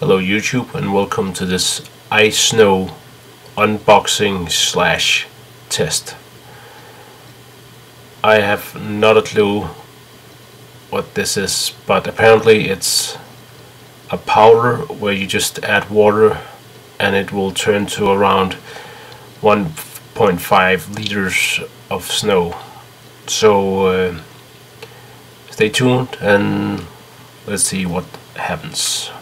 Hello YouTube and welcome to this iSnow unboxing slash test. I have not a clue what this is but apparently it's a powder where you just add water and it will turn to around 1.5 liters of snow. So uh, stay tuned and let's see what happens.